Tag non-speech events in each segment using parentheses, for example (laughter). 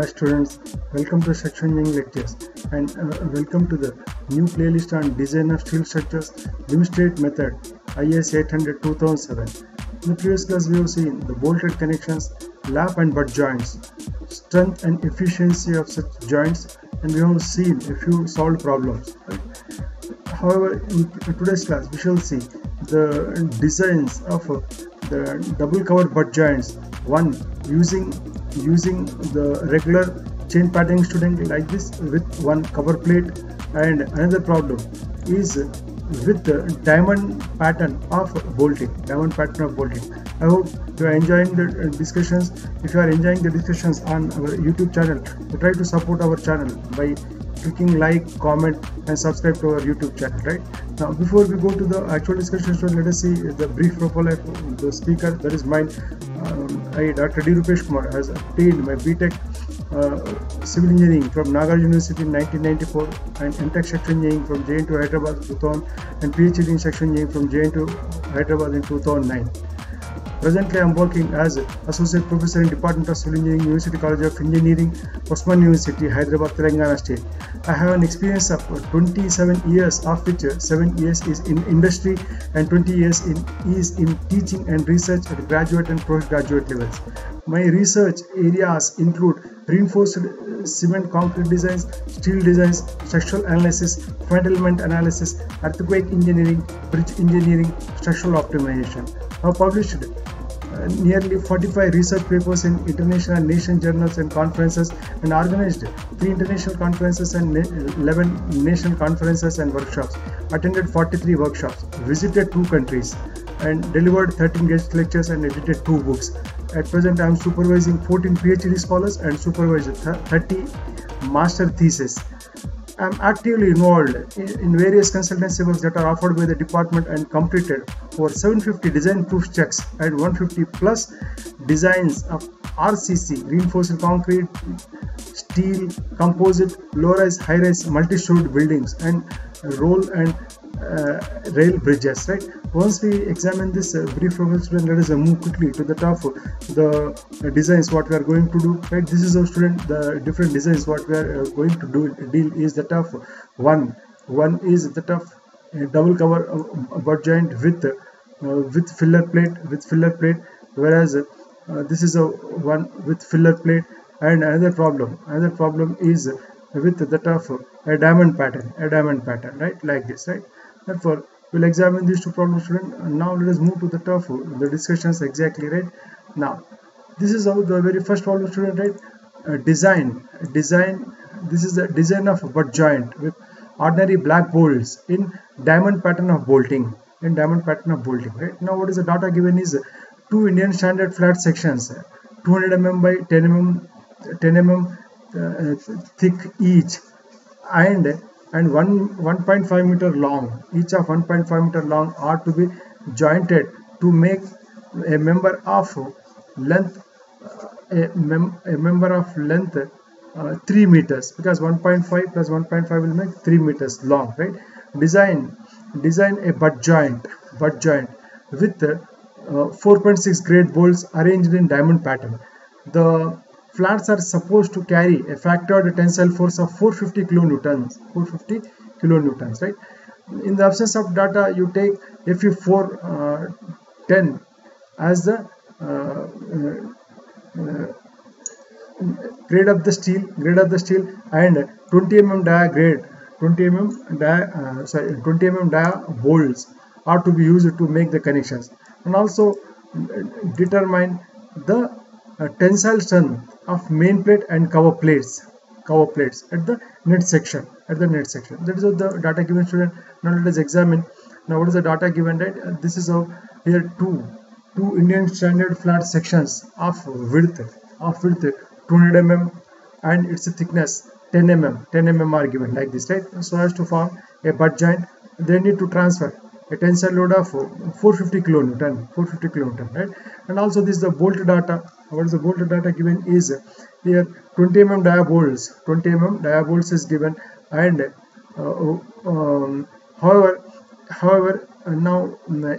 Hi students, welcome to Structural Engineering lectures and uh, welcome to the new playlist on design of steel structures, limit state method IS 800 2007. In the previous class we have seen the bolted connections, lap and butt joints, strength and efficiency of such joints and we have seen a few solved problems. However, in today's class we shall see the designs of uh, the double covered butt joints. One using using the regular chain patterning student like this with one cover plate. And another problem is with the diamond pattern of bolting diamond pattern of bolting. I hope you are enjoying the uh, discussions. If you are enjoying the discussions on our youtube channel try to support our channel by clicking like comment and subscribe to our youtube channel right? Now before we go to the actual discussion so let us see the brief profile of the speaker. That is mine. Um, i dr d. Rupesh kumar has obtained my btech uh, civil engineering from Nagar university in 1994 and mtech section engineering from JNTU hyderabad 2000 and phd in section engineering from JNTU hyderabad in 2009 Presently, I am working as Associate Professor in Department of Civil Engineering, University College of Engineering, Osmania University, Hyderabad, Telangana State. I have an experience of 27 years, of which 7 years is in industry and 20 years in, is in teaching and research at graduate and postgraduate levels. My research areas include reinforced cement concrete designs, steel designs, structural analysis, finite element analysis, earthquake engineering, bridge engineering, structural optimization. Have published uh, nearly 45 research papers in international nation journals and conferences and organized three international conferences and 11 national conferences and workshops attended 43 workshops visited two countries and delivered 13 guest lectures and edited two books. At present i am supervising 14 phd scholars and supervised 30 master theses I am actively involved in, various consultancy works that are offered by the department and completed over 750 design proof checks and 150 plus designs of RCC, reinforced concrete, steel, composite, low-rise, high-rise, multi-storied buildings and roll and rail bridges, right? Once we examine this uh, brief profile student, let us uh, move quickly to the top the designs what we are going to do, right? This is our student, the different designs what we are uh, going to do deal is the tough one. One is the tough uh, double cover uh, butt joint with with filler plate with filler plate, whereas this is a one with filler plate and another problem another problem is with the tough a diamond pattern a diamond pattern right like this right therefore we'll examine these two problems student now let us move to the tough the discussions exactly right? Now this is how the very first problem student right? Uh, design design this is the design of butt joint with ordinary black bolts in diamond pattern of bolting in diamond pattern of bolting right? Now what is the data given is two indian standard flat sections 200 mm by 10 mm 10 mm uh, thick each and and 1 1.5 meter long. Each of 1.5 meter long are to be jointed to make a member of length uh, a, mem a member of length uh, 3 meters because 1.5 plus 1.5 will make 3 meters long right? Design design a butt joint butt joint with uh, 4.6 grade bolts arranged in diamond pattern. The flats are supposed to carry a factored tensile force of 450 kilonewtons 450 kilonewtons right? In the absence of data you take fu4 uh, 10 as the uh, uh, grade of the steel grade of the steel and 20 mm dia grade 20 mm dia uh, sorry 20 mm dia bolts are to be used to make the connections. And also determine the uh, tensile strength of main plate and cover plates cover plates at the net section at the net section. That is the data given student now let us examine. Now what is the data given right? Uh, this is how here two two indian standard flat sections of width of width 200 mm and its thickness 10 mm 10 mm are given like this right? So as to form a butt joint they need to transfer a tensile load of 450 kilonewton 450 kilonewton right? And also this is the bolt data what is the voltage data given is here 20 mm dia bolts 20 mm dia bolts is given and uh, um, however however uh, now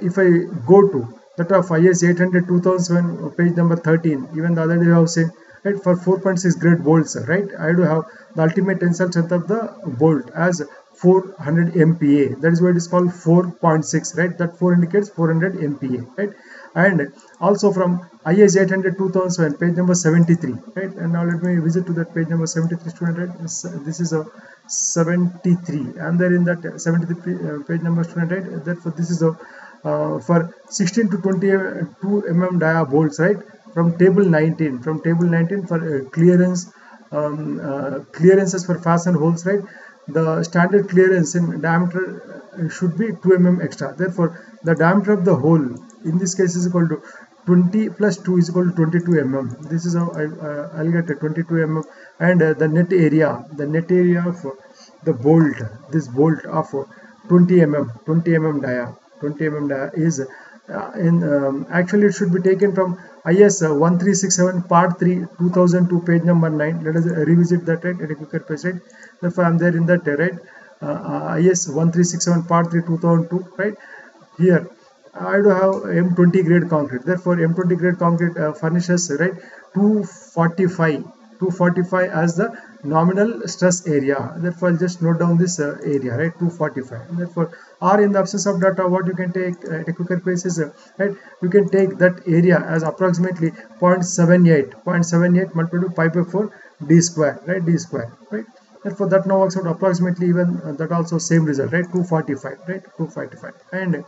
if i go to that of IS 800 2007 page number 13 even the other day I have seen right for 4.6 grade bolts right I do have the ultimate tensile strength of the bolt as 400 MPa that is why it is called 4.6 right that 4 indicates 400 MPa right and also from IS 800 2007 page number 73 right? And now let me visit to that page number 73 student right? This is a 73 and there in that 73 uh, page number student right? Therefore this is a uh, for 16 to 22 mm dia bolts right? From table 19 from table 19 for uh, clearance um, uh, clearances for fasten holes right? The standard clearance in diameter uh, should be 2 mm extra. Therefore the diameter of the hole in this case is equal to 20 plus 2 is equal to 22 mm this is how I, uh, get a 22 mm and uh, the net area the net area of the bolt this bolt of 20 mm 20 mm dia 20 mm dia is uh, in um, actually it should be taken from IS uh, 1367 part 3 2002 page number 9 let us revisit that right? At a quicker pace right therefore I'm there in that right? Uh, IS 1367 part 3 2002 right? Here I do have M20 grade concrete. Therefore, M20 grade concrete uh, furnishes right 245, 245 as the nominal stress area. Therefore, I'll just note down this uh, area right 245. Therefore, or in the absence of data, what you can take uh, quicker pace is uh, right. You can take that area as approximately 0.78, 0.78 multiplied by pi by 4 d square, right? d square, right? Therefore, that now works out approximately even uh, that also same result, right? 245, right? 245 and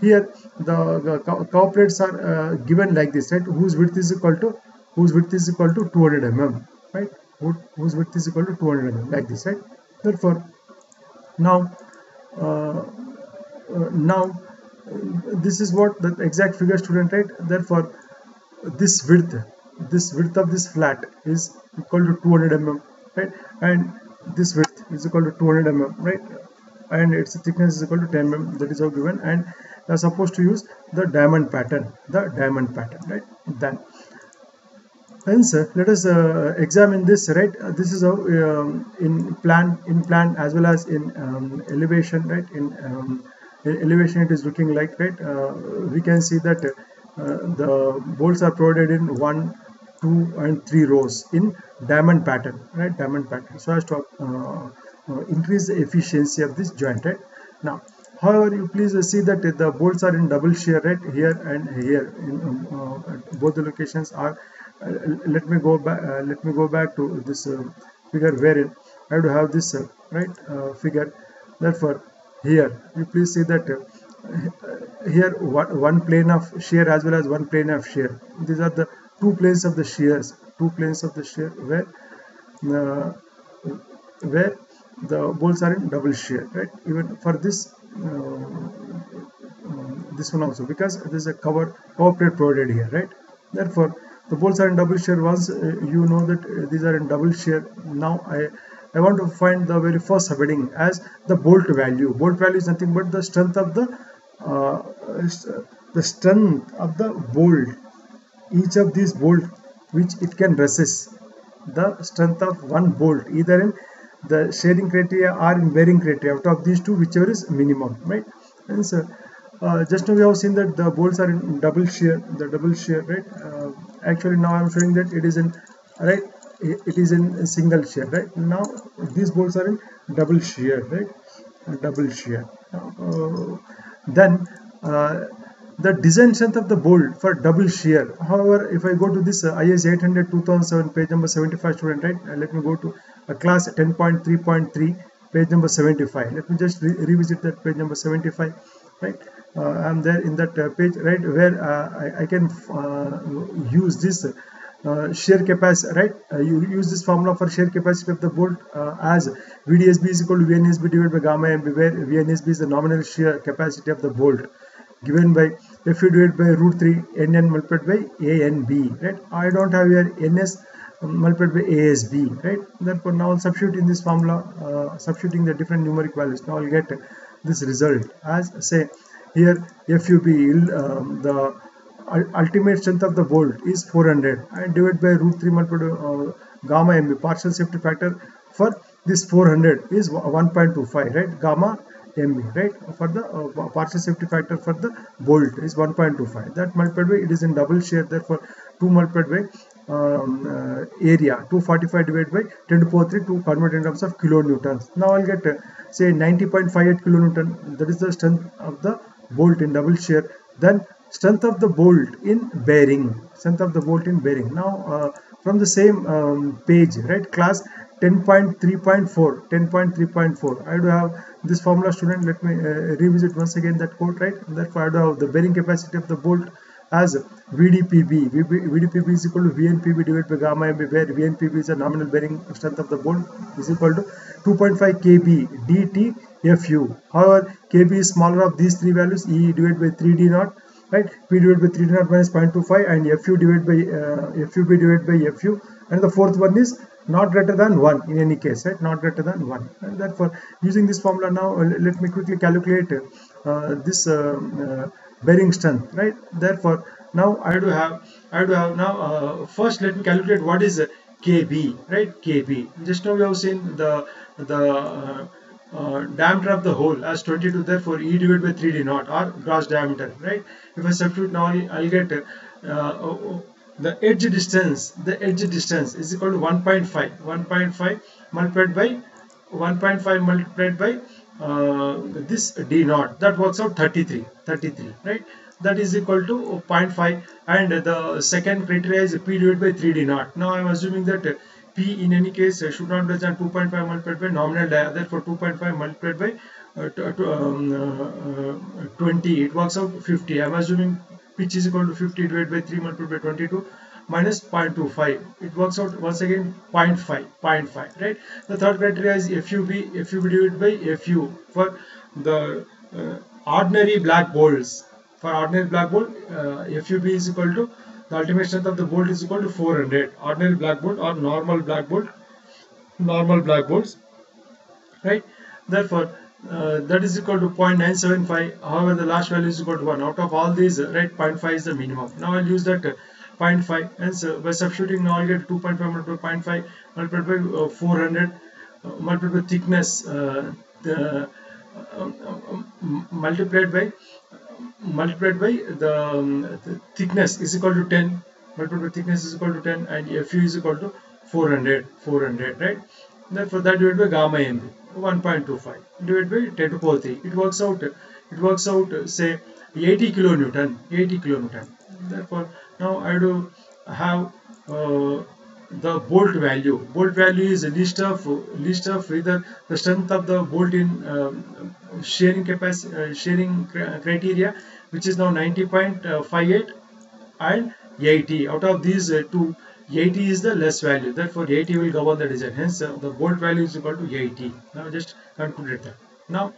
here the, the cow are uh, given like this right? Whose width is equal to whose width is equal to 200 mm right? Whose width is equal to 200 mm like this right? Therefore now uh, uh, now this is what the exact figure student right? Therefore this width this width of this flat is equal to 200 mm right? And this width is equal to 200 mm right? And its thickness is equal to 10 mm that is how given. And are supposed to use the diamond pattern the diamond pattern right? Then hence uh, let us uh, examine this right? Uh, this is how um, in plan in plan as well as in um, elevation right? In, um, elevation it is looking like right? Uh, we can see that uh, the bolts are provided in one two and three rows in diamond pattern right? Diamond pattern. So as to uh, increase the efficiency of this joint right? Now However, you please see that the bolts are in double shear right here and here in um, uh, both the locations are. Uh, let me go back. Uh, let me go back to this uh, figure wherein I have to have this uh, right uh, figure. Therefore, here you please see that here one, one plane of shear as well as one plane of shear. These are the two planes of the shears. Two planes of the shear where where the bolts are in double shear right even for this this one also because there is a cover cover plate provided here right? Therefore the bolts are in double shear once uh, you know that uh, these are in double shear now i i want to find the very first subheading as the bolt value. Bolt value is nothing but the strength of the uh, the strength of the bolt. Each of these bolt which it can resist the strength of one bolt either in the shearing criteria are in bearing criteria. Out of these two whichever is minimum right? And so uh, just now we have seen that the bolts are in double shear the double shear right? Uh, actually now i'm showing that it is in right? It is in single shear right? Now these bolts are in double shear right? Double shear. Uh, then uh, the design strength of the bolt for double shear. However if i go to this uh, is 800 2007 page number 75 student right? Uh, let me go to a class 10.3.3 page number 75 let me just re revisit that page number 75 right? Uh, i'm there in that uh, page right where uh, I, I, can uh, use this uh, shear capacity right? You use this formula for shear capacity of the bolt as vdsb is equal to vnsb divided by gamma mb where vnsb is the nominal shear capacity of the bolt given by fu divided by root 3 nn multiplied by a and b right? I don't have here ns multiplied by ASB, right? Therefore, now I'll substitute in this formula, uh, substituting the different numeric values. Now I'll get this result as say here FUB, um, the ultimate strength of the bolt is 400 and divided by root 3 multiplied by uh, gamma MB, partial safety factor for this 400 is 1.25, right? Gamma MB, right? For the uh, partial safety factor for the bolt is 1.25. That multiplied by it is in double shear, therefore 2 multiplied by area 245 divided by 10 to power 3 to convert in terms of kilonewtons. Now I'll get uh, say 90.58 kilonewton. That is the strength of the bolt in double shear Then strength of the bolt in bearing. Strength of the bolt in bearing. Now uh, from the same um, page, right? Class 10.3.4 10.3.4 I do have this formula student let me uh, revisit once again that quote right therefore I do have the bearing capacity of the bolt as VDPB VDPB is equal to VNPB divided by gamma MB where VNPB is a nominal bearing strength of the bolt is equal to 2.5 kb dt fu however kb is smaller of these three values E divided by 3d naught right? P divided by 3d naught minus 0.25 and fu divided by uh, fub divided by fu and the fourth one is not greater than 1 in any case right? Not greater than 1 and therefore using this formula now uh, let me quickly calculate uh, this uh, uh bearing strength right? Therefore now I do have I do have now uh, first let me calculate what is KB right? KB just now we have seen the the uh, diameter of the hole as 22 therefore E divided by 3D naught or gross diameter right? If I substitute now I'll get the edge distance the edge distance is equal to 1.5 1.5 multiplied by 1.5 multiplied by uh, this d naught that works out 33 33 right? That is equal to 0.5 and the second criteria is p divided by 3d naught. Now i'm assuming that p in any case should not be less than 2.5 multiplied by nominal dia therefore 2.5 multiplied by uh, um, uh, 20 it works out 50 i'm assuming which is equal to 50 divided by 3 multiplied by 22 minus 0.25 it works out once again 0.5 0.5 right? The third criteria is fub fub divided by fu for the uh, ordinary black bolts. For ordinary black bolt uh, fub is equal to the ultimate strength of the bolt is equal to 400 ordinary black bolt or normal black bolt normal black bolts right? Therefore uh, that is equal to 0.975 however the last value is equal to 1 out of all these right 0.5 is the minimum. Now i'll use that uh, 0.5 and so by substituting now i get 2.5 multiplied by 0.5 multiplied by uh, 400 uh, multiplied by thickness uh, the um, um, multiplied by multiplied by the, um, the, thickness is equal to 10 multiplied by thickness is equal to 10 and fu is equal to 400 400 right? Therefore that divided by gamma mb 1.25 divided by 10 to power 3 it works out it works out say 80 kilonewton 80 kilonewton. Therefore now I do have uh, the bolt value. Bolt value is a list of list of either the strength of the bolt in um, shearing capacity uh, shearing criteria which is now 90.58 and 80 out of these uh, two 80 is the less value. Therefore 80 will govern the design hence uh, the bolt value is equal to 80 now just concluded that. Now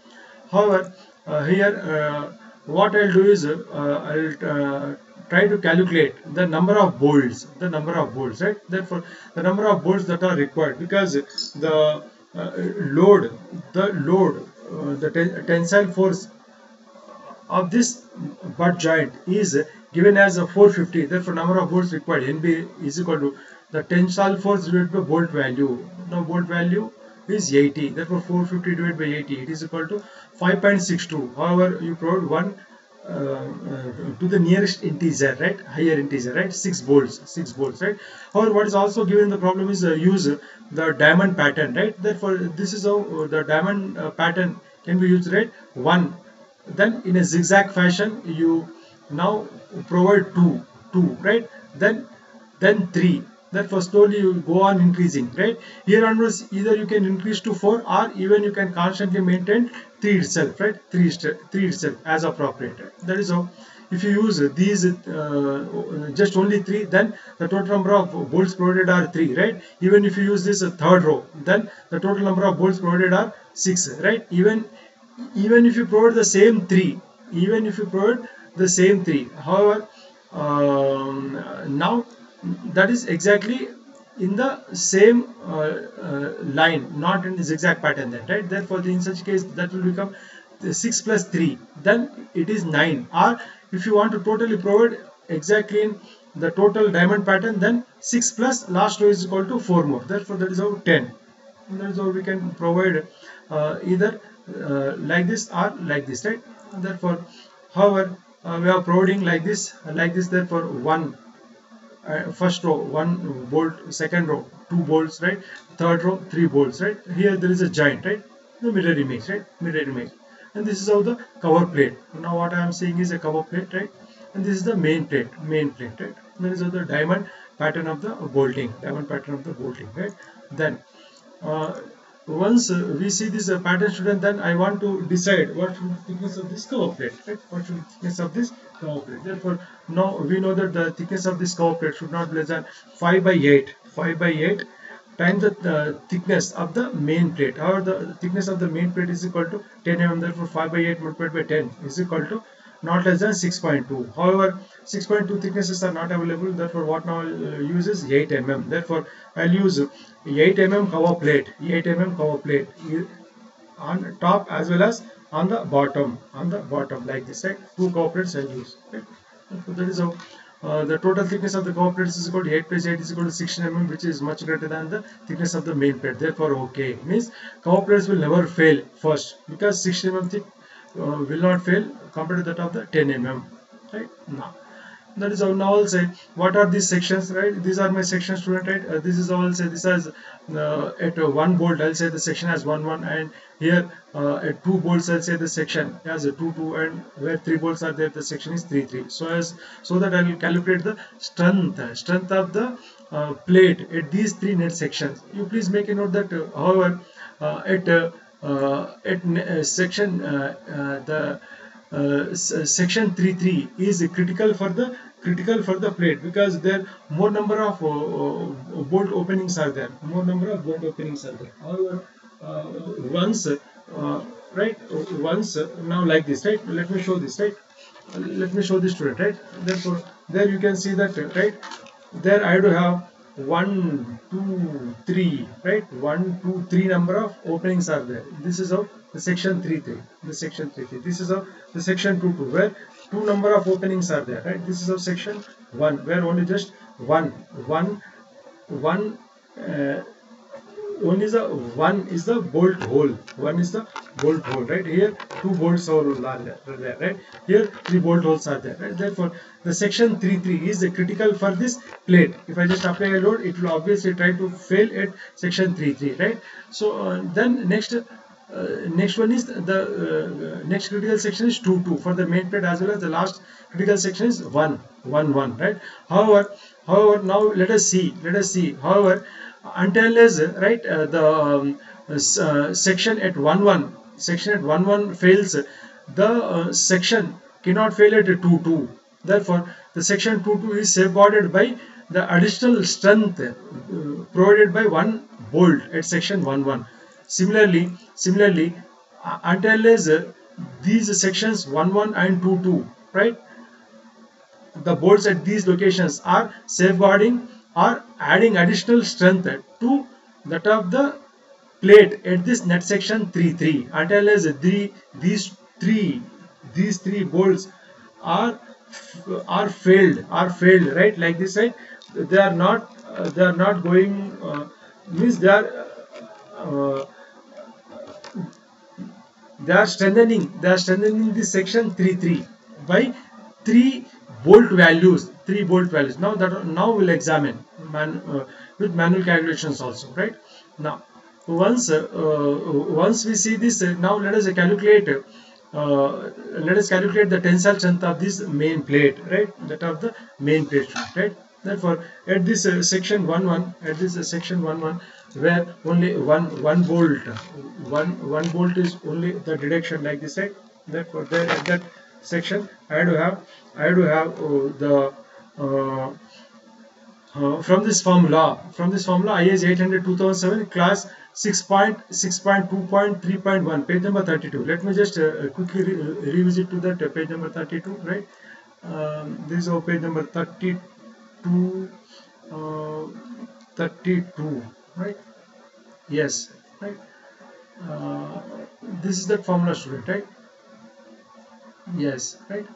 however uh, here uh, what I'll do is uh, I'll try to calculate the number of bolts the number of bolts right? Therefore the number of bolts that are required because the uh, load the load the ten tensile force of this butt joint is given as a 450 therefore number of bolts required nb is equal to the tensile force divided by bolt value. Now bolt value is 80 therefore 450 divided by 80 it is equal to 5.62 however you provide one uh, uh, to the nearest integer right? Higher integer right? 6 bolts 6 bolts right? However what is also given in the problem is uh, use the diamond pattern right? Therefore this is how uh, the diamond uh, pattern can be used right? One. Then in a zigzag fashion you now provide 2 2 right? Then then 3 therefore slowly you go on increasing right? Here onwards either you can increase to 4 or even you can constantly maintain 3 itself right? 3 3 itself as appropriate that is how if you use these uh, just only 3 then the total number of bolts provided are 3 right? Even if you use this uh, third row then the total number of bolts provided are 6 right? Even even if you provide the same 3 even if you provide the same three however um, now that is exactly in the same uh, uh, line not in the zigzag pattern then right? Therefore in such case that will become 6 plus 3 then it is 9 or if you want to totally provide exactly in the total diamond pattern then 6 plus last row is equal to 4 more. Therefore that is how 10 and that is how we can provide uh, either uh, like this or like this right? Therefore however uh, we are providing like this like this therefore one uh, first row one bolt second row two bolts right? Third row three bolts right? Here there is a giant right? The mirror image right? Mirror image. And this is how the cover plate. Now what i am seeing is a cover plate right? And this is the main plate main plate right? That is the diamond pattern of the bolting diamond pattern of the bolting right? Then uh, once we see this uh, pattern student then I want to decide what should the thickness of this cover plate right? What should the thickness of this cover plate therefore now we know that the thickness of this cover plate should not be less than 5 by 8 5 by 8 times the thickness of the main plate. However the thickness of the main plate is equal to 10 mm therefore 5 by 8 multiplied by 10 is equal to not less than 6.2 however 6.2 thicknesses are not available. Therefore what now uh, uses 8 mm therefore i'll use 8 mm cover plate 8 mm cover plate on top as well as on the bottom on the bottom like this right? Two cover plates i'll use right? That is how uh, the total thickness of the cover plate is equal to 8 plus 8 is equal to 16 mm which is much greater than the thickness of the main plate. Therefore okay. Means cover plates will never fail first because 16 mm thick uh, will not fail compared to that of the 10 mm right? Now that is how now I'll say what are these sections right? These are my sections student right? Uh, this is all say this has uh, at uh, one bolt I'll say the section has one one and here uh, at two bolts I'll say the section has a two two and where three bolts are there the section is three three. So as so that I will calculate the strength strength of the uh, plate at these three net sections. You please make a note that uh, however at uh, at uh, section uh, uh the uh, section 33 is critical for the critical for the plate because there more number of uh, bolt openings are there. More number of bolt openings are there. However once right once now like this right? Let me show this right? Let me show this student right? Therefore there you can see that right? There i do have one two three right? One two three number of openings are there. This is how the section 3 3 the section 3 3 this is how the section 2 2 where two number of openings are there right? This is how section 1 where only just one one one uh, one is the one is the bolt hole. One is the bolt hole right? Here two bolts are there right? Here three bolt holes are there right? Therefore the section 33 is the critical for this plate. If i just apply a load it will obviously try to fail at section 33 right? So uh, then next uh, next one is the uh, next critical section is 2 2 for the main plate as well as the last critical section is 1 1 1 right? However however now let us see let us see. However until is right uh, the um, uh, section at 1 1 section at 1 1 fails the uh, section cannot fail at 2 2 therefore the section 2 2 is safeguarded by the additional strength provided by one bolt at section 1 1 similarly similarly until is these sections 1 1 and 2 2 right? The bolts at these locations are safeguarding or adding additional strength to that of the plate at this net section 3 3 until as the, these three these three bolts are are failed are failed right? Like this right they are not uh, they are not going uh, means they are uh, they are strengthening they are strengthening this section 3 3 by 3 bolt values 3 bolt values. Now that now we'll examine man, uh, with manual calculations also right? Now once uh, once we see this uh, now let us calculate uh, let us calculate the tensile strength of this main plate right? That of the main plate right? Therefore at this uh, section 1 1 at this uh, section 1 1 where only one one bolt one one bolt is only the deduction like this right? Therefore there at that section i to have i to have the uh, from this formula from this formula IS 800 2007 class 6.6.2.3.1 page number 32 let me just uh, quickly re revisit to that uh, page number 32 right? Um, this is our page number 32 uh, 32 right? Yes right? Uh, this is that formula student right? Yes right?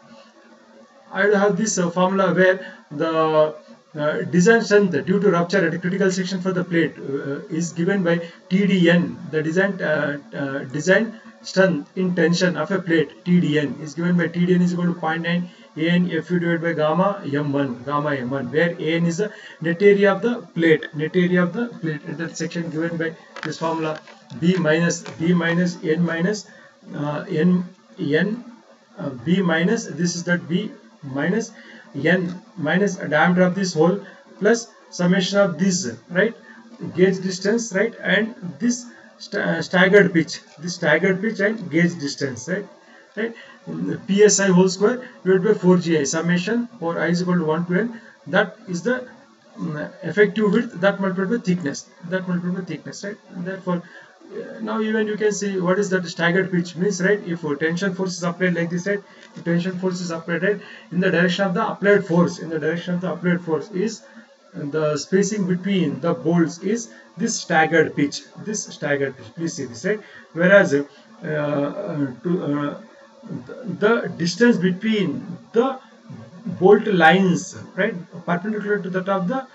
I have this uh, formula where the uh, design strength due to rupture at a critical section for the plate uh, is given by TDN, the design uh, uh, design strength in tension of a plate TDN is given by TDN is equal to 0.9 AN FU divided by gamma M1 gamma M1 where AN is the net area of the plate net area of the plate. In that section given by this formula B minus B minus N minus uh, N N uh, B minus this is that B minus N minus diameter of this hole plus summation of this right? Gauge distance right? And this st uh, staggered pitch. This staggered pitch and gauge distance right? Right? Psi whole square divided by 4gi summation for i is equal to 1 to n. That is the um, effective width. That multiplied by thickness. That multiplied by thickness right? Therefore now even you can see what is that staggered pitch means right? If tension force is applied like this right? If tension force is applied right? In the direction of the applied force in the direction of the applied force is the spacing between the bolts is this staggered pitch this staggered pitch. Please see this right? Whereas uh, to, uh, the distance between the bolt lines right? Perpendicular to that of the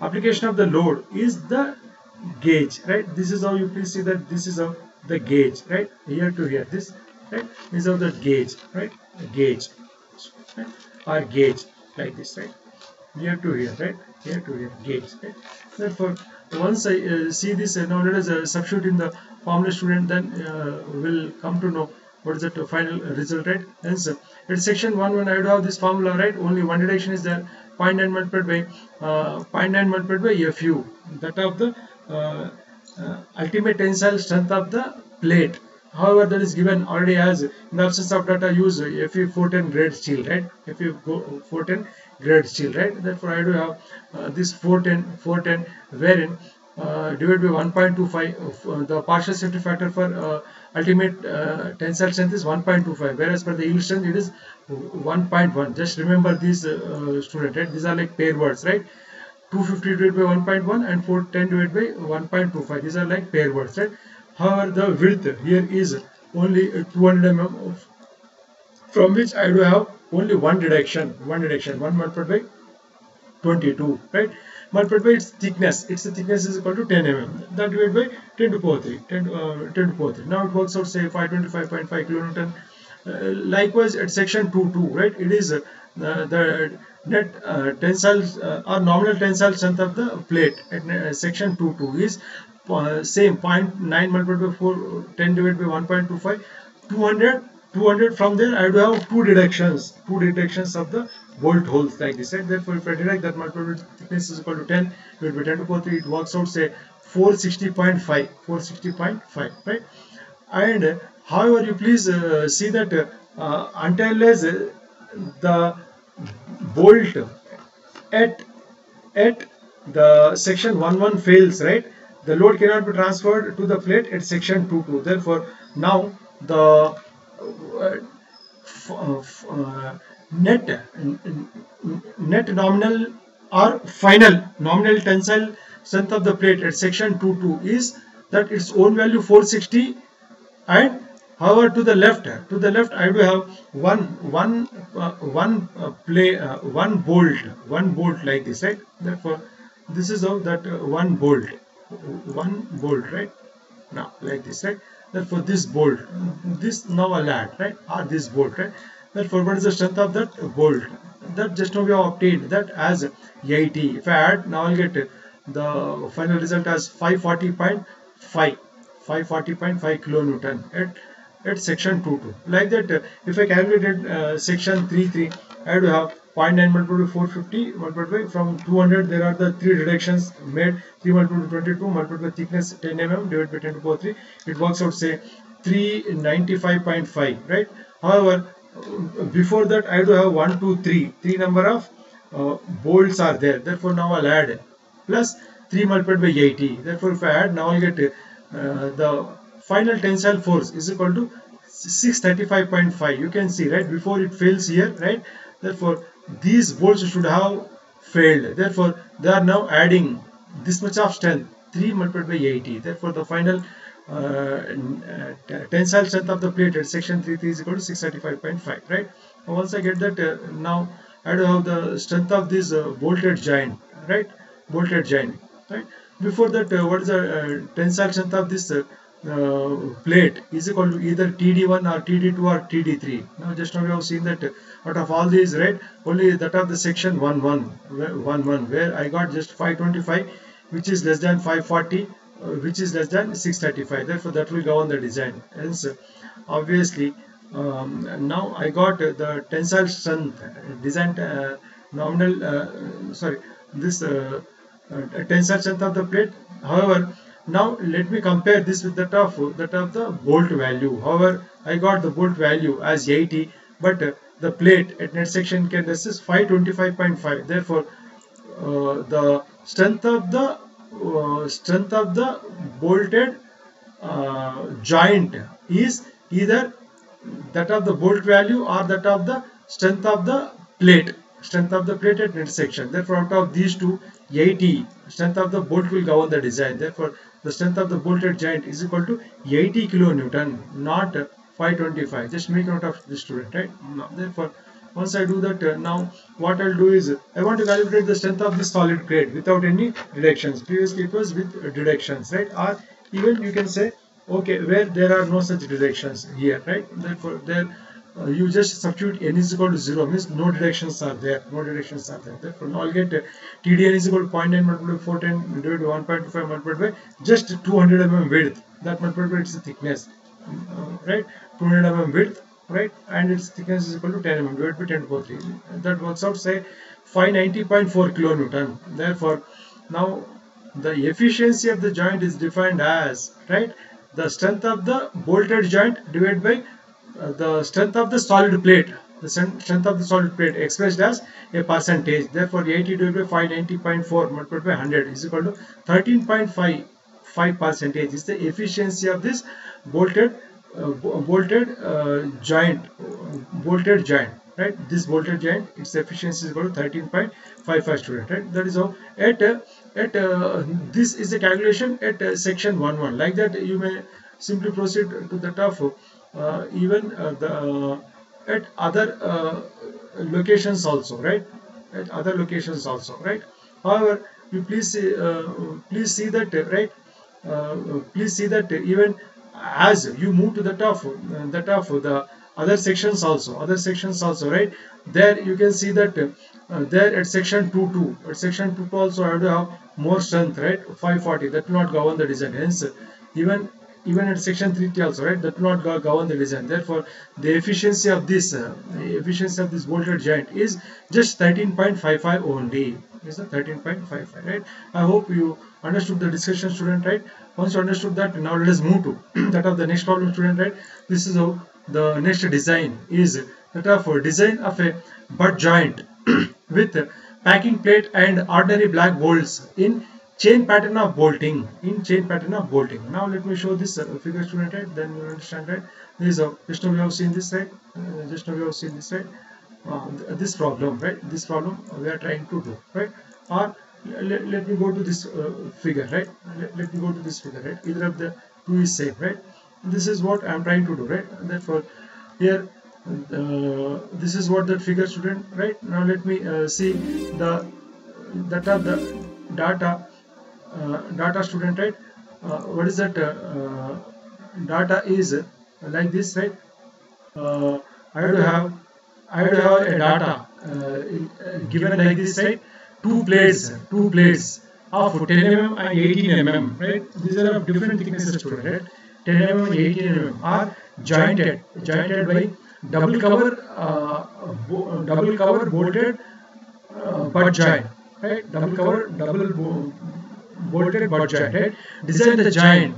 application of the load is the gauge right? This is how you please see that this is how the gauge right? Here to here this right? Is of the gauge right? Gauge right? or gauge like this right? Here to here right? Here to here gauge right? Therefore once i uh, see this now let us uh, substitute in the formula student then uh, we'll come to know what is the final result right? Uh, at section 1 when i have this formula right? Only one direction is there 0.9 multiplied by uh, 0.9 multiplied by fu that of the uh, uh, ultimate tensile strength of the plate. However that is given already as in the absence of data use fu 410 grade steel right? Fu 410 grade steel right? Therefore i do have uh, this 410 410 wherein uh, divided by 1.25 uh, the partial safety factor for uh, ultimate uh, tensile strength is 1.25 whereas for the yield strength it is 1.1 just remember these uh, student right? These are like pair words right 250 divided by 1.1 and 410 divided by 1.25 these are like pair words right? However the width? Here is only 200 mm from which i do have only one direction one direction one multiplied by 22 right? Multiplied by its thickness its thickness is equal to 10 mm that divided by 10 to power 3 10, uh, 10 to power 3 now it works out say 525.5 kilonewton. Uh, likewise at section 2 2 right? It is uh, the net uh, tensile uh, or nominal tensile strength of the plate at uh, section 2 2 is uh, same 0.9 multiplied by 4 10 divided by 1.25 200 200 from there I do have two deductions two directions of the bolt holes like this right therefore if I direct that multiplied thickness is equal to 10 it will be 10 to power 3 it works out say 460.5 460.5 right? And uh, however you please uh, see that until as the bolt at at the section 1 1 fails right? The load cannot be transferred to the plate at section 2 2 therefore now the uh, uh, net net nominal or final nominal tensile strength of the plate at section 2 2 is that its own value 460 and however to the left to the left i do have one one uh, one uh, play uh, one bolt one bolt like this right? Therefore this is how that uh, one bolt one bolt right? Now like this right? Therefore this bolt this now a lad right? Or this bolt right? Therefore what is the strength of that bolt? That just now we have obtained that as 80 if i add now i'll get the final result as 540.5 540.5 kilonewton at at section 2 2 like that uh, if i calculated uh, section 3 3 i have to have 0.9 multiplied by 450 multiplied by from 200 there are the three reductions made. 3 multiplied by 22 multiplied by thickness 10 mm divided by 10 to power 3 it works out say 395.5 right? However before that i do have 1 2 3 three number of uh, bolts are there. Therefore now i'll add plus 3 multiplied by 80 therefore if i add now i'll get uh, the final tensile force is equal to 635.5 you can see right before it fails here right? Therefore these bolts should have failed. Therefore they are now adding this much of strength 3 multiplied by 80 therefore the final uh, tensile strength of the plate at section 33 is equal to 635.5 right? Once i get that uh, now i do have the strength of this uh, bolted joint right? Bolted joint right? Before that uh, what is the uh, tensile strength of this uh, uh, plate is equal to either TD1 or TD2 or TD3. Now just now we have seen that out of all these, right, only that of the section 1 1, 1, 1 where I got just 525 which is less than 540 uh, which is less than 635 therefore that will go on the design. Hence obviously um, now I got the tensile strength design uh, nominal uh, sorry this uh, tensile strength of the plate. However now let me compare this with that of that of the bolt value. However I got the bolt value as 80 but uh, the plate at net section can resist 525.5 therefore uh, the strength of the uh, strength of the bolted uh, joint is either that of the bolt value or that of the strength of the plate strength of the plate at net section. Therefore out of these two 80 strength of the bolt will govern the design. Therefore the strength of the bolted joint is equal to 80 kilonewton not 525 just make note of this student right? Now, therefore once I do that uh, now what I'll do is I want to calculate the strength of the solid plate without any deductions. Previously it was with deductions right? Or even you can say okay where there are no such deductions here right? Therefore there uh, you just substitute n is equal to 0 means no directions are there no directions are there. Therefore now I'll get uh, TDN is equal to 0.9 multiplied by 410 divided by 1.25 multiplied by just 200 mm width. That multiplied by its thickness uh, right? 200 mm width right? And its thickness is equal to 10 mm divided by 10 to power 3 that works out say 590.4 kilonewton. Therefore now the efficiency of the joint is defined as right? The strength of the bolted joint divided by the strength of the solid plate the strength of the solid plate expressed as a percentage. Therefore 80 divided by 590.4 multiplied by 100 is equal to 13.5 5 percentage. Is the efficiency of this bolted uh, bolted uh, joint bolted joint right? This bolted joint its efficiency is equal to 13.55 student right? That is how at uh, at uh, this is the calculation at uh, section 1 1 like that you may simply proceed to the top uh, Uh, even uh, the uh, at other locations also right? At other locations also right? However you please see, please see that right? Please see that even as you move to the top uh, the top the other sections also other sections also right? There you can see that uh, there at section 2 2 at section 2 also I have to have more strength right? 540 that will not govern the design. Hence even even at section 3 also right? That will not govern the design. Therefore the efficiency of this uh, efficiency of this bolted joint is just 13.55 only. Is the 13.55 right? I hope you understood the discussion student right? Once you understood that now let us move to (clears throat) that of the next problem student right? This is how the next design is that of design of a butt joint (clears throat) with packing plate and ordinary black bolts in chain pattern of bolting. In chain pattern of bolting. Now let me show this uh, figure student right then you understand right? This is how just we have seen this right uh, just now we have seen this right uh, this problem right? This problem we are trying to do right? Or let, let me go to this uh, figure right? Let, let, me go to this figure right? Either of the two is same right? This is what i'm trying to do right? Therefore here uh, this is what that figure student right? Now let me uh, see the data the data uh, data student right uh, what is that uh, data is like this right i have to have i have have a data given like this right two plates, two plates of 10 mm and 18 mm, right? These are of different thicknesses to right? 10 mm and 18 mm are jointed, jointed by double cover, uh, double cover bolted uh, butt joint, right? Double cover, double bo bolted butt joint, right? Design the joint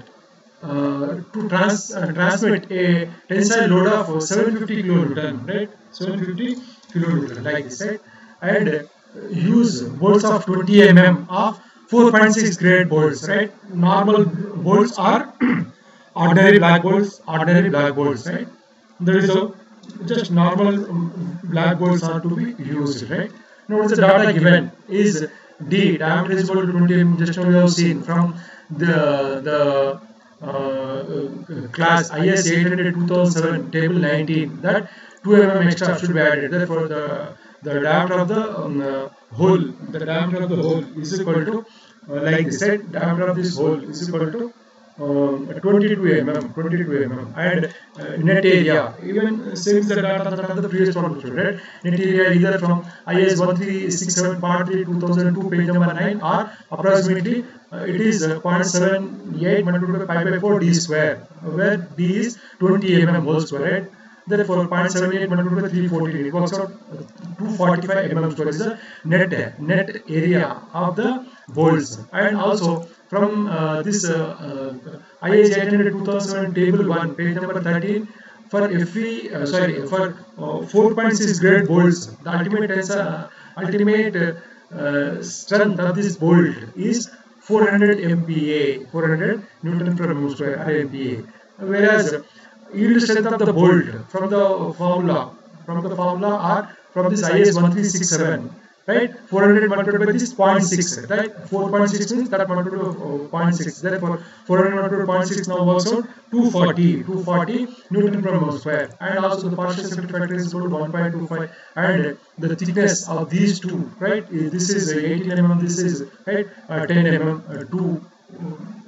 uh, to trans uh, transmit a tensile load of 750 kilonewton, right? 750 kilonewton, like this, right? And use bolts of 20 mm of 4.6 grade bolts, right? Normal bolts are (clears throat) ordinary black bolts, ordinary black bolts, right? There is a just normal black bolts are to be used, right? Now, the data given is D diameter is equal to 20 mm, just we have seen from the the uh, class IS 800 2007 table 19 that 2 mm extra should be added. Therefore, the the diameter of the um, uh, hole, the diameter of the hole is equal to uh, like this, right? Diameter of this hole is equal to um, 22 mm, 22 mm, and uh, net area, even same the data that the previous one right? Net area either from IS 1367 part 3 2002 page number 9 or approximately uh, it is uh, 0.78 multiplied by pi by 4 d square, where d is 20 mm whole square, right? Therefore, 0.78 multiplied by 314, it works out 245 mm square is the net net area of the bolts, and also from uh, this uh, uh, IS 800 2007 table 1 page number 13 for FE uh, sorry for uh, 4.6 grade bolts. The ultimate tensor ultimate uh, strength of this bolt is 400 MPa 400 Newton per meter square MPa whereas yield strength of the bolt from the formula from the formula or from this IS 1367 right? 400 multiplied by this 0.6 right? 4.6 means that multiplied by 0.6 therefore 400 multiplied by 0.6 now works out 240 240 newton per meter square. And also the partial safety factor is equal to 1.25 and the thickness of these two right? This is 18 mm this is right? Uh, 10 mm uh, two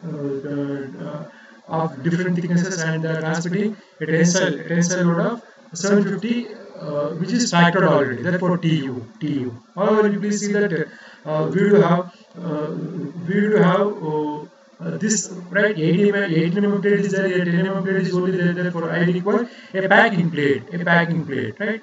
uh, of different thicknesses and uh, transmitting a tensile tensile load of 750 uh, which is factored already. Therefore tu tu however you please see that uh, we do have uh, we do have uh, uh, this right 80 mm 80 mm plate is there 10 mm plate is only there therefore i require a packing plate a packing plate right?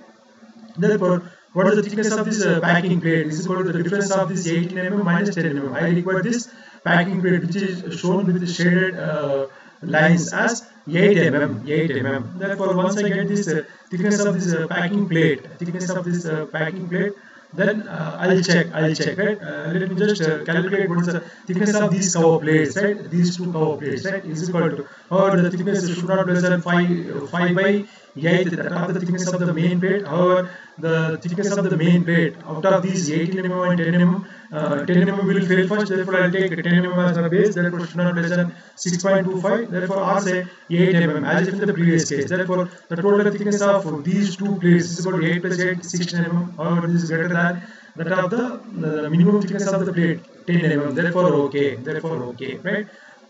Therefore what is the thickness of this uh, packing plate? This is equal to the difference of this 18 mm minus 10 mm i require this packing plate which is shown with the shaded uh, lines as 8 mm 8 mm therefore once i get this uh, thickness of this uh, packing plate thickness of this uh, packing plate then uh, i'll check i'll check right? Uh, let me just uh, calculate what is the thickness of these cover plates right? These two cover plates right? Is equal to or the thickness should not less than 5 5 by 8 that are the thickness of the main plate however the thickness of the main plate out of these 18 mm and 10 mm uh, 10 mm will fail first therefore i'll take 10 mm as the base therefore should not less than 6.25 therefore r say 8 mm as if in the previous case therefore the total thickness of these two plates is equal to 8 plus 8 16 mm however this is greater than that of the, the minimum thickness of the plate 10 mm therefore okay therefore okay right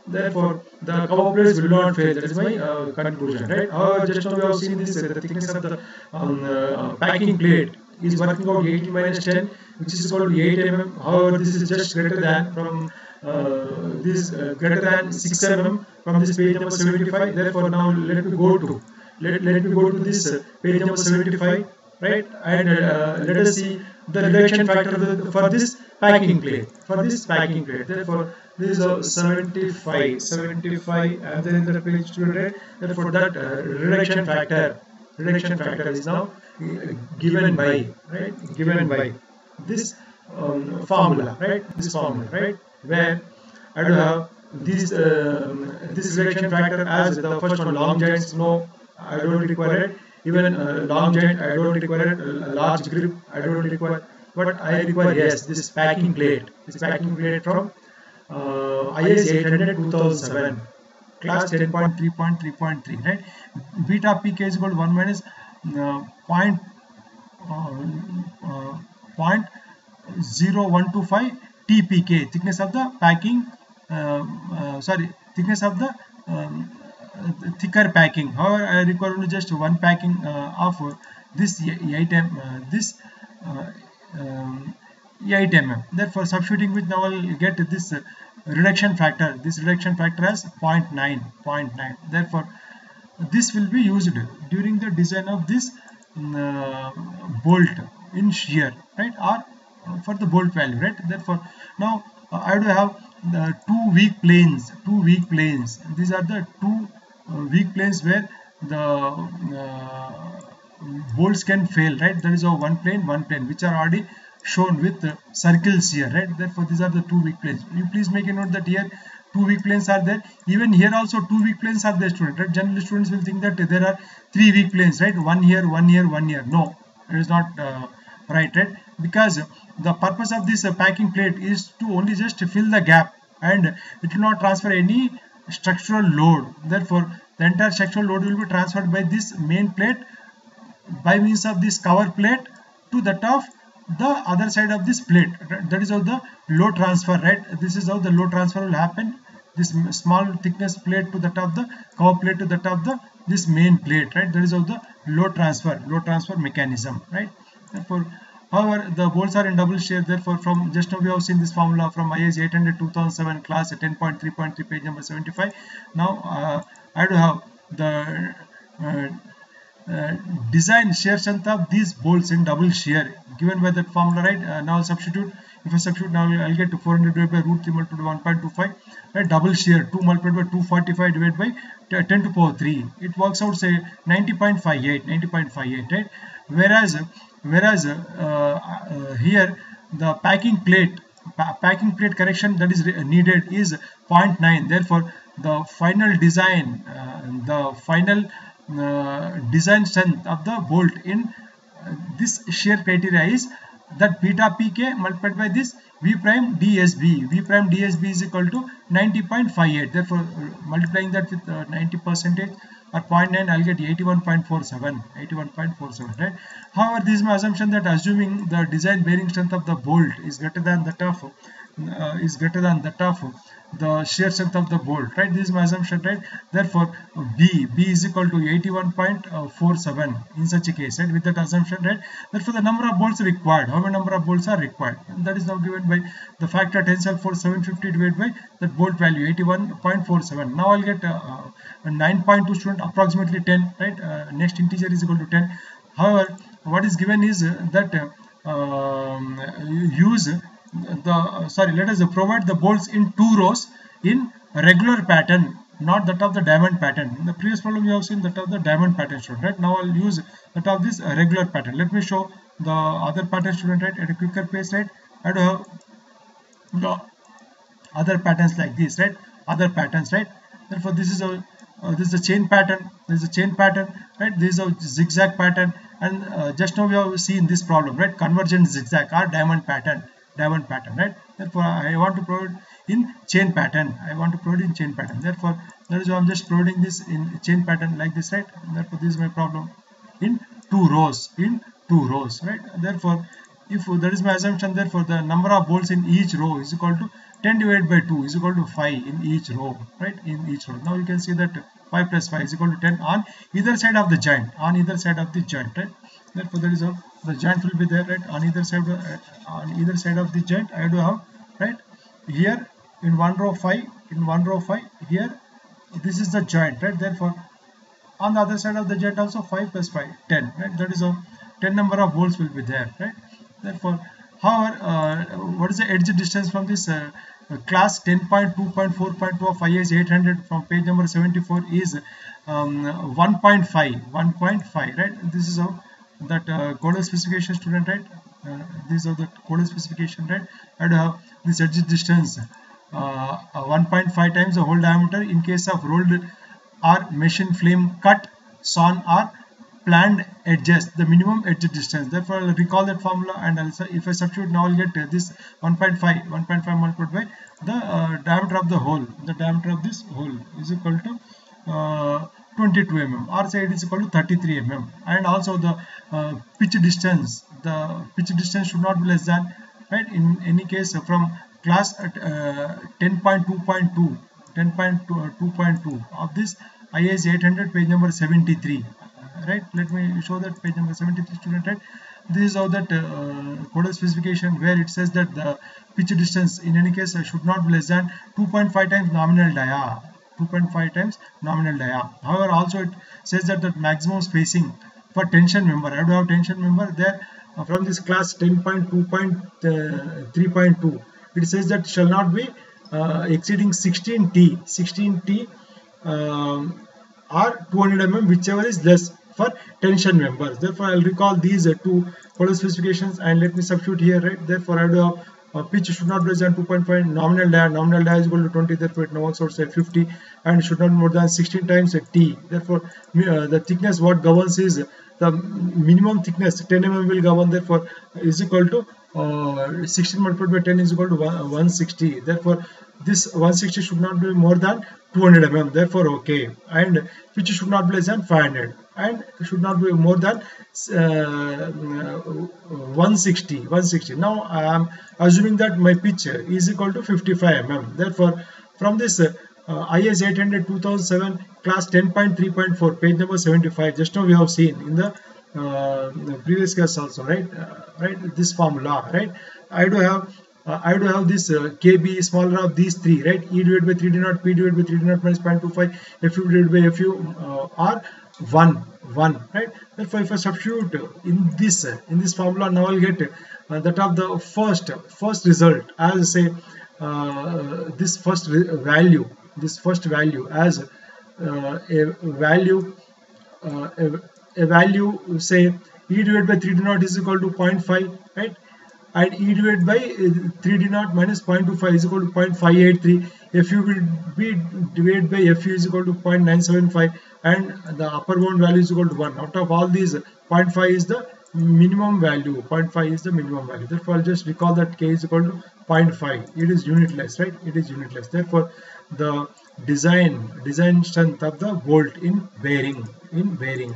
therefore the cover plates will not fail. That is my uh, conclusion right? However just now we have seen this uh, the thickness of the um, uh, packing plate is working out 18 minus 10 which is equal to 8 mm however this is just greater than from uh, this uh, greater than 6 mm from this page number 75 therefore now let me go to let, let me go to this uh, page number 75 right? And uh, let us see the reduction factor for this packing plate for this packing plate therefore this is a 75 75 and then the page 200 therefore that uh, reduction factor reduction factor is now uh, given by right given by this um, formula right this formula right where I do have this um, this reduction factor as the first one long joints no I don't require it even uh, long joint I don't require a large grip I don't require but I require yes this packing plate this packing plate from uh, IS 800 2007 class 10.3.3.3 right beta pk is equal to 1 minus uh, point uh, uh, point 0125 tpk thickness of the packing uh, uh, sorry thickness of the um, thicker packing. However i require only just one packing uh, of this 8 m uh, this uh, um, 8 mm therefore substituting with now i'll get this uh, reduction factor. This reduction factor as 0.9 0.9 therefore this will be used during the design of this uh, bolt in shear right? Or for the bolt value right? Therefore now uh, i do have the two weak planes two weak planes. These are the two uh, weak planes where the uh, bolts can fail right? There is a one plane one plane which are already shown with circles here right? Therefore these are the two weak planes. You please make a note that here two weak planes are there. Even here also two weak planes are there student right? Generally students will think that there are three weak planes right? One here one here one here. No it is not uh, right right? Because the purpose of this uh, packing plate is to only just fill the gap and it will not transfer any structural load. Therefore the entire structural load will be transferred by this main plate by means of this cover plate to that of the other side of this plate. That is how the load transfer right? This is how the load transfer will happen. This small thickness plate to that of the cover plate to that of the this main plate right? That is of the load transfer load transfer mechanism right? Therefore However, the bolts are in double shear. Therefore, from just now we have seen this formula from IS 800 2007 class 10.3.3 page number 75. Now uh, I do have the uh, uh, design shear strength of these bolts in double shear given by that formula right uh, now substitute if I substitute now I'll get to 400 divided by root 3 multiplied by 1.25 right double shear 2 multiplied by 245 divided by 10 to power 3 it works out say 90.58 90.58 right whereas whereas uh, uh, here the packing plate pa packing plate correction that is needed is 0.9 therefore the final design uh, the final uh, design strength of the bolt in uh, this shear criteria is that beta pk multiplied by this v prime dsb v prime dsb is equal to 90.58 therefore uh, multiplying that with 90 percentage or 0.9 I'll get 81.47 81.47 right? However this is my assumption that assuming the design bearing strength of the bolt is greater than that of uh, is greater than that of the shear strength of the bolt right? This is my assumption right? Therefore b b is equal to 81.47 in such a case right? With that assumption right? Therefore the number of bolts required. How many number of bolts are required? And that is now given by the factor tensile force 750 divided by that bolt value 81.47 now i'll get uh, uh, 9.2 student approximately 10 right? Uh, next integer is equal to 10 however what is given is that um, use the sorry let us provide the bolts in two rows in regular pattern not that of the diamond pattern. In the previous problem you have seen that of the diamond pattern student right? Now i'll use that of this regular pattern. Let me show the other pattern student right at a quicker pace right? I do have the other patterns like this right? Other patterns right? Therefore this is a uh, this is a chain pattern. This is a chain pattern right? This is a zigzag pattern. And uh, just now we have seen this problem right? Convergent zigzag or diamond pattern diamond pattern right? Therefore i want to provide in chain pattern. I want to provide in chain pattern. Therefore that is why i'm just providing this in chain pattern like this right? Therefore this is my problem in two rows in two rows right? Therefore if that is my assumption therefore the number of bolts in each row is equal to 10 divided by 2 is equal to 5 in each row right? In each row. Now you can see that 5 plus 5 is equal to 10 on either side of the joint on either side of the joint right therefore there is a the joint will be there right? On either side uh, on either side of the joint i do have right? Here in one row 5 in one row 5 here this is the joint right? Therefore on the other side of the joint also 5 plus 5 10 right? That is a 10 number of bolts will be there right? Therefore however uh, what is the edge distance from this uh, class 10.2.4.2 of IS 800 from page number 74 is um, 1.5 1.5 right? This is how that uh, codal specification student right? Uh, these are the codal specification right? And have this edge distance uh, 1.5 times the hole diameter in case of rolled or machine flame cut sawn or planned edges the minimum edge distance. Therefore I'll recall that formula and also if I substitute now I'll get this 1.5 1.5 multiplied by the uh, diameter of the hole the diameter of this hole is equal to uh, 22 mm say it is equal to 33 mm and also the uh, pitch distance the pitch distance should not be less than right? In any case from class at uh, 10.2.2 10.2.2 of this IS 800 page number 73 right? Let me show that page number 73 student right? This is how that uh, specification where it says that the pitch distance in any case uh, should not be less than 2.5 times nominal dia 2.5 times nominal dia. However also it says that the maximum spacing for tension member i do have tension member there uh, from this class 10.2.3.2 uh, it says that shall not be uh, exceeding 16t 16t um, or 200 mm whichever is less for tension members. Therefore i'll recall these uh, two codal specifications and let me substitute here right? Therefore i do have uh, pitch should not be less than 2.5 nominal dia nominal dia is equal to 20 therefore it now also say 50 and should not more than 16 times a t. Therefore uh, the thickness what governs is the minimum thickness. 10 mm will govern therefore is equal to uh, 16 multiplied by 10 is equal to 160 therefore this 160 should not be more than 200 mm therefore okay. And pitch should not be less than 500 and should not be more than uh, 160 160 now i am assuming that my pitch is equal to 55 mm therefore from this uh, IS 800 2007 class 10.3.4 page number 75 just now we have seen in the previous class also right? Uh, right? This formula right? I do have uh, I do have this uh, KB smaller of these three right? E divided by 3 d naught P divided by 3 d naught minus 0.25 FU divided by FU uh, are 1 1 right? Therefore if I substitute in this in this formula now I'll get uh, that of the first first result as say uh, this first value this first value as uh, a value uh, a, a, value say e divided by 3 d naught is equal to 0.5 right? And e divided by uh, 3 d naught minus 0.25 is equal to 0.583 fu will be divided by fu is equal to 0.975 and the upper bound value is equal to 1 out of all these 0.5 is the minimum value. 0.5 is the minimum value. Therefore I'll just recall that k is equal to 0.5 it is unitless right? It is unitless. Therefore the design design strength of the bolt in bearing in bearing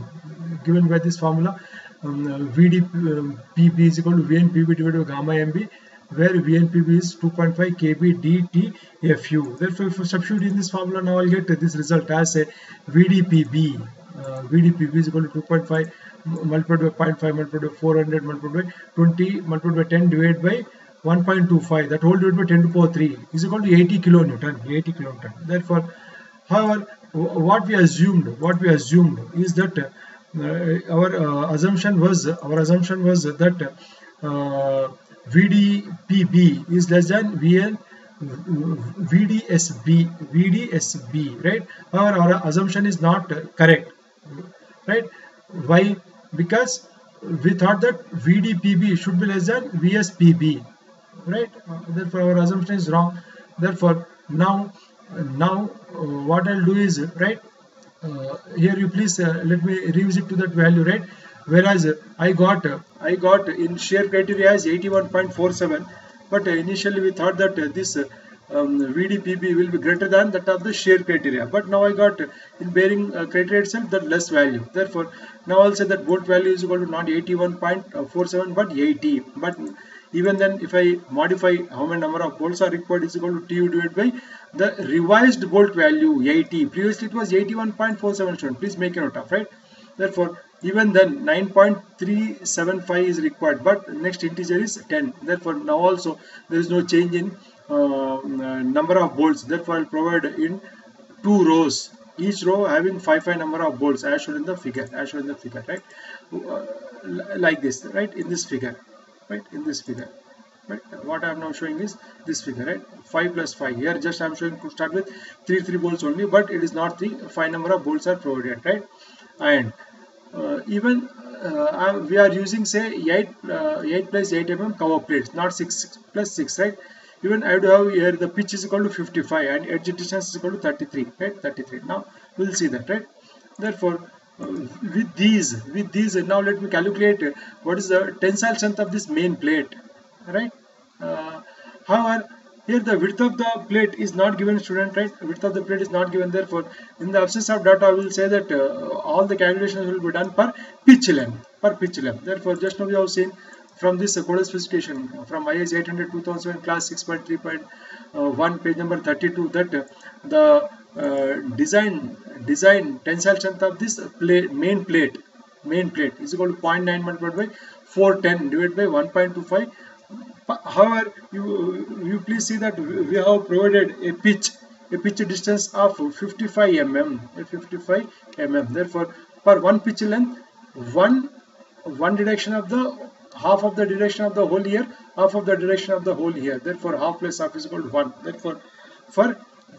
given by this formula um, VD um, is equal to VN PB divided by gamma MB where VN PB is 2.5 kb dt fu therefore if I substitute in this formula now I'll get this result as a VDPB uh, VDPB is equal to 2.5 multiplied by 0.5 multiplied by 400 multiplied by 20 multiplied by 10 divided by 1.25 that whole divided by 10 to the power 3 is equal to 80 kilonewton 80 kilonewton. Therefore however what we assumed what we assumed is that uh, our uh, assumption was our assumption was that uh, VDPB is less than VN VDSB VDSB right? However our assumption is not correct right? Why? Because we thought that VDPB should be less than VSPB right? Therefore our assumption is wrong. Therefore now now uh, what I'll do is right uh, here you please uh, let me revisit to that value right? Whereas I got I got in shear criteria as 81.47 but initially we thought that this um, VDPB will be greater than that of the shear criteria. But now I got in bearing uh, criteria itself that less value. Therefore now I'll say that both value is equal to not 81.47 but 80 but even then if I modify how many number of bolts are required is equal to TU divided by the revised bolt value 80 previously it was 81.47 student please make a note of right? Therefore even then 9.375 is required but next integer is 10 therefore now also there is no change in uh, uh, number of bolts therefore I'll provide in two rows each row having 5 5 number of bolts as shown in the figure as shown in the figure right? Uh, like this right? In this figure right in this figure right? What i am now showing is this figure right? 5 plus 5 here just i am showing to start with 3 3 bolts only but it is not the 5 number of bolts are provided right? And uh, even uh, we are using say 8 uh, 8 plus 8 mm cover plates not 6, 6 plus 6 right? Even I do have here the pitch is equal to 55 and edge distance is equal to 33 right? 33 now we'll see that right? Therefore with these with these now let me calculate what is the tensile strength of this main plate right? Uh, however here the width of the plate is not given student right? Width of the plate is not given therefore in the absence of data I will say that uh, all the calculations will be done per pitch length per pitch length. Therefore just now we have seen from this uh, code specification from IS 800 2007 class 6.3.1 page number 32 that uh, the uh, design design tensile strength of this plate main plate main plate is equal to 0.9 multiplied by 410 divided by 1.25 however you you please see that we have provided a pitch a pitch distance of 55 mm a 55 mm therefore per one pitch length one one direction of the half of the direction of the hole here half of the direction of the hole here therefore half plus half is equal to 1 therefore for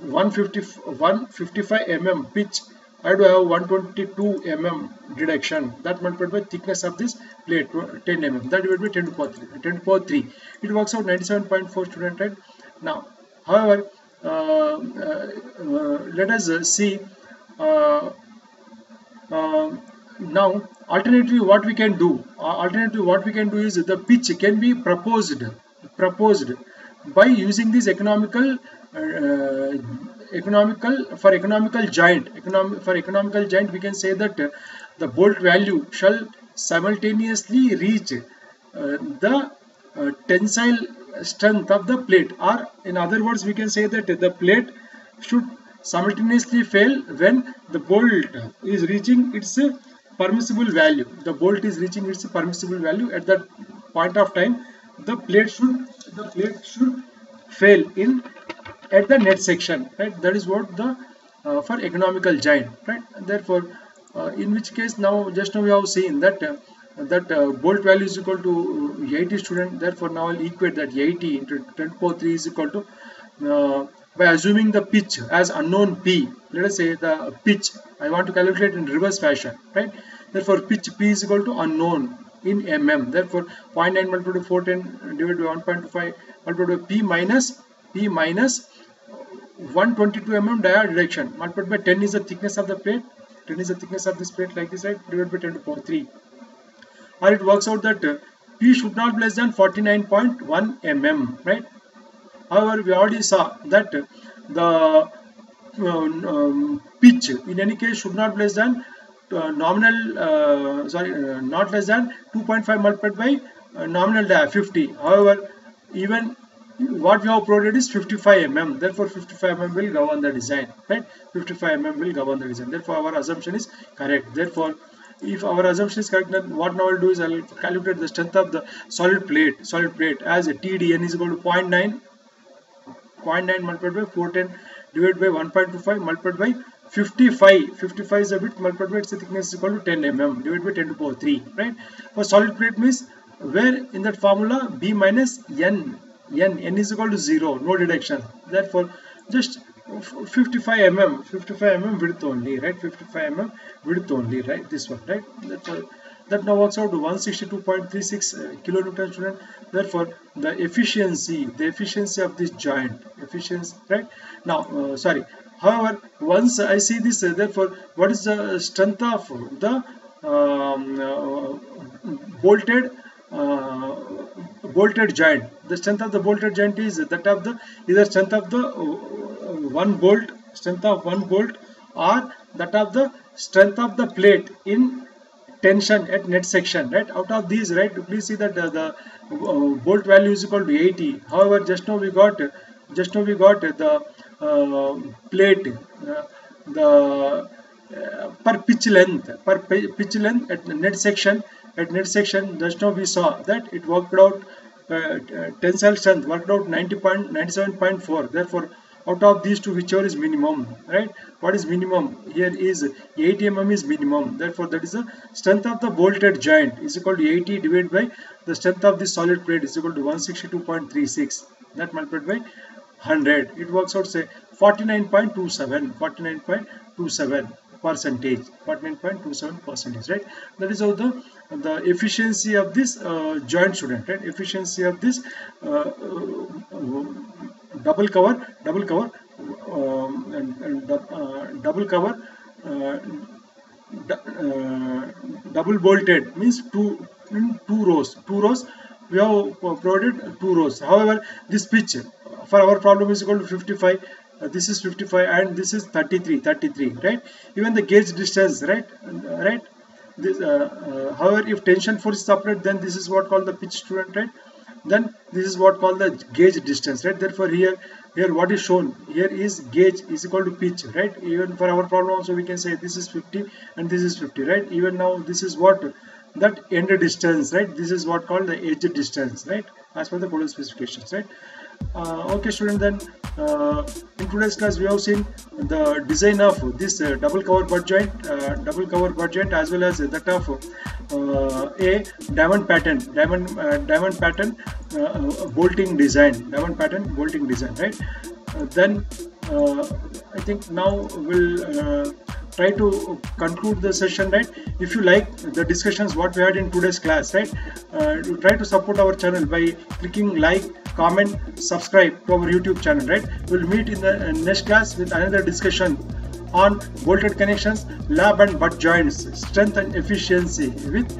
150 155 mm pitch. I do have 122 mm reduction that multiplied by thickness of this plate 10 mm. That would be 10 to power 3 10 to power 3 it works out 97.4 student right now however uh, uh, uh, let us uh, see uh, uh, now alternatively what we can do? Alternatively what we can do is the pitch can be proposed proposed by using this economical uh, economical for economical giant economic for economical joint we can say that uh, the bolt value shall simultaneously reach uh, the uh, tensile strength of the plate. Or in other words we can say that the plate should simultaneously fail when the bolt is reaching its permissible value. The bolt is reaching its permissible value. At that point of time the plate should the plate should fail in at the net section right? That is what the uh, for economical joint right? Therefore uh, in which case now just now we have seen that uh, that uh, bolt value is equal to 80 student therefore now I'll equate that 80 into 10 power 3 is equal to uh, by assuming the pitch as unknown p let us say the pitch I want to calculate in reverse fashion right? Therefore pitch p is equal to unknown in mm therefore 0.9 multiplied by 410 divided by 1.25 multiplied by p minus p minus 122 mm dia direction multiplied by 10 is the thickness of the plate. 10 is the thickness of this plate like this right? Divided by 10 to power 3 or it works out that p should not be less than 49.1 mm right? However we already saw that the um, um, pitch in any case should not be less than uh, nominal uh, sorry uh, not less than 2.5 multiplied by uh, nominal dia 50 however even what we have provided is 55 mm therefore 55 mm will govern the design right? 55 mm will govern the design. Therefore our assumption is correct. Therefore if our assumption is correct then what now I'll do is I'll calculate the strength of the solid plate. Solid plate as a TDN is equal to 0.9 0.9 multiplied by 410 divided by 1.25 multiplied by 55 55 is a bit multiplied by its thickness is equal to 10 mm divided by 10 to the power 3 right? For solid plate means where in that formula b minus n n n is equal to 0 no deduction. Therefore just 55 mm 55 mm width only right? 55 mm width only right? This one right? Therefore that now works out to 162.36 uh, kilonewton student. Therefore the efficiency the efficiency of this joint efficiency right? Now uh, sorry. However once i see this uh, therefore what is the strength of the um, uh, bolted uh, bolted joint the strength of the bolted joint is that of the either strength of the uh, one bolt strength of one bolt or that of the strength of the plate in tension at net section right? Out of these right please see that the, uh, bolt value is equal to 80 however just now we got just now we got the uh, plate uh, the uh, per pitch length per pitch length at net section at net section just now we saw that it worked out tensile strength worked out 90.97.4 therefore out of these two whichever is minimum right? What is minimum? Here is 80 mm is minimum. Therefore that is the strength of the bolted joint is equal to 80 divided by the strength of the solid plate is equal to 162.36 that multiplied by 100 it works out say 49.27 49.27 percentage 49.27 percentage right? That is how the the efficiency of this uh, joint student right? Efficiency of this uh, uh, double cover double cover um, and, and uh, double cover uh, double bolted means two in two rows. Two rows we have provided two rows. However this pitch for our problem is equal to 55 uh, this is 55 and this is 33 33 right? Even the gauge distance right? Uh, right? This uh, however if tension force is applied then this is what called the pitch student right? Then this is what called the gauge distance right? Therefore here here what is shown? Here is gauge is equal to pitch right? Even for our problem also we can say this is 50 and this is 50 right? Even now this is what? That end distance right? This is what called the edge distance right? As per the code specifications right okay student then uh, in today's class we have seen the design of this uh, double cover butt joint uh, double cover butt joint as well as that of uh, a diamond pattern diamond uh, diamond pattern bolting design diamond pattern bolting design right? Then I think now we'll try to conclude the session right? If you like the discussions what we had in today's class right? Uh, try to support our channel by clicking like comment subscribe to our youtube channel right? We'll meet in the uh, next class with another discussion on bolted connections lap and butt joints strength and efficiency with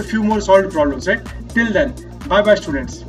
a few more solved problems right? Till then bye bye students